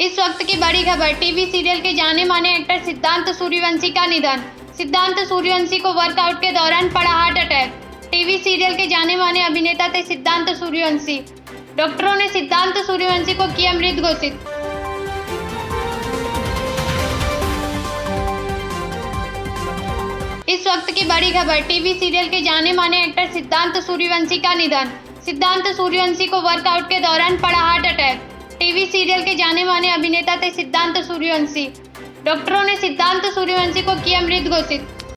इस वक्त की बड़ी खबर, टीवी सीरियल के जाने माने एक्टर सिद्धांत सूर्यवंशी का निधन। सिद्धांत सूर्यवंशी को वर्कआउट के दौरान पड़ा हार्ट अटैक। टीवी सीरियल के जाने माने अभिनेता थे सिद्धांत सूर्यवंशी। डॉक्टरों ने सिद्धांत सूर्यवंशी को किया मृत घोषित। इस वक्त की बड़ी खबर, टीवी सीरियल के जाने माने एक्टर सिद्धांत सूर्यवंशी का निधन। सिद्धांत सूर्यवंशी को वर्कआउट के दौरान पड़ा हार्ट अटैक। टीवी सीरियल के जाने माने अभिनेता थे सिद्धांत सूर्यवंशी। डॉक्टरों ने सिद्धांत सूर्यवंशी को किया मृत घोषित।